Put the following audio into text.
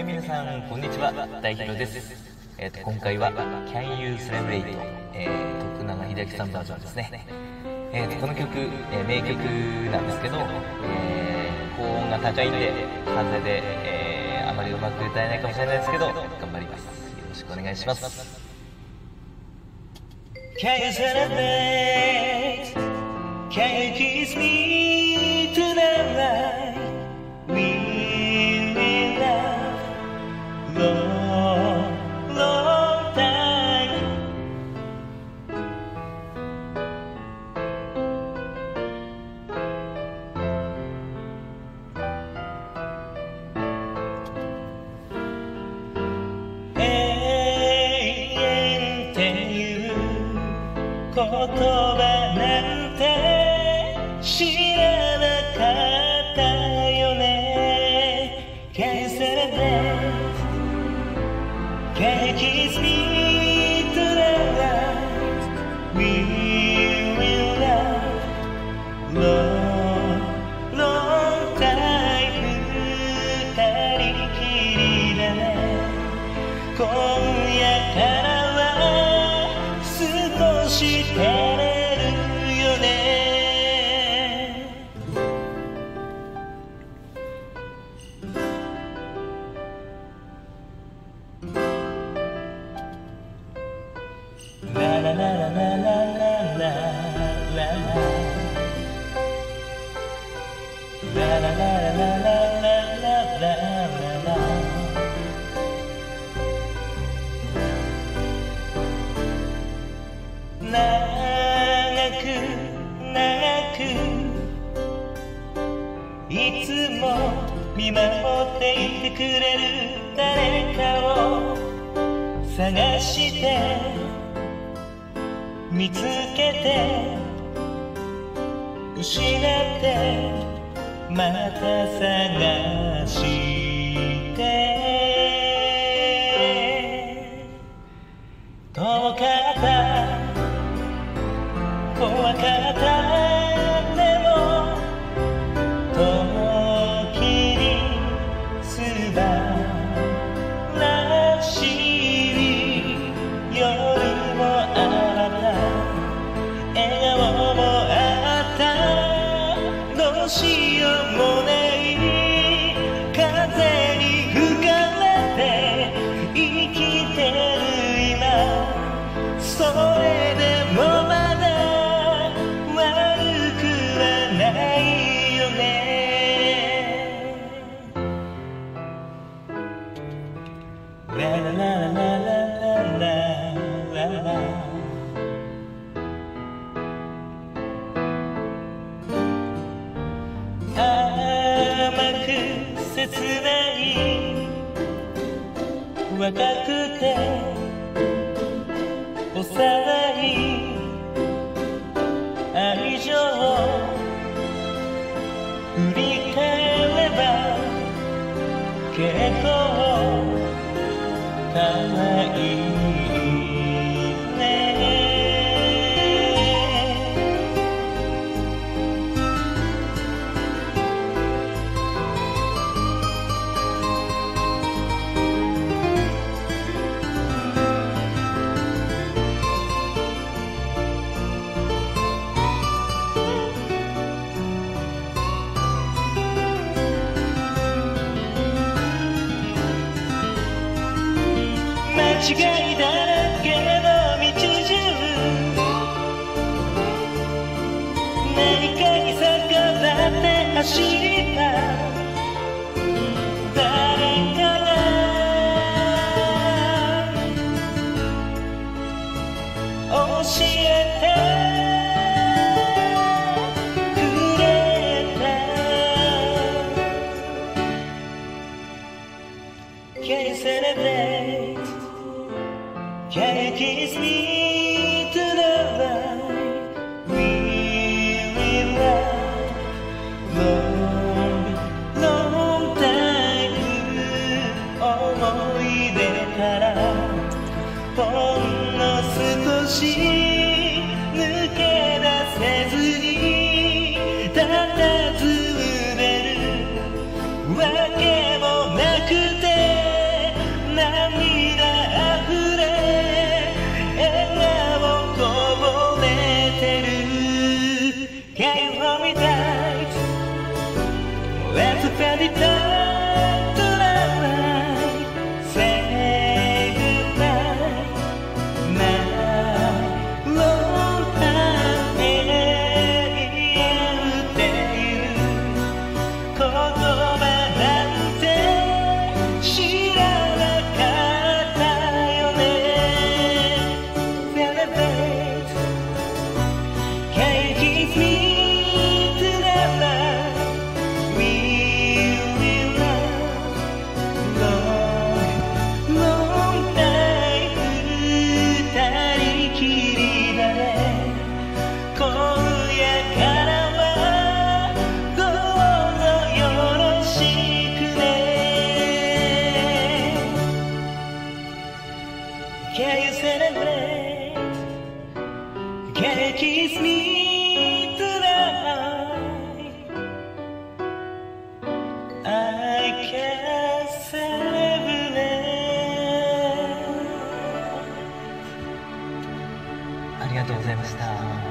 えー、皆さんこんにちは。大弘です。えっ、ー、と今回は Can You Celebrate、えー、徳永英明さんバージョンですね。えーと、この曲、えー、名曲なんですけど、えー、高音が高いんで風で、えー、あまりうまく歌えないかもしれないですけど頑張ります。よろしくお願いします。Can you celebrate? 葉なんて知らなかったよね。消せれば消えきすぎララララララララララララララララララ長く長くいつも見守っていてくれる誰かを探して見つけて失ってまた探して切ない若くて幼い愛情振り返れば結構爱已違いだけの道中何かに逆らって走った。誰かが教えてくれた。ありがとうございました。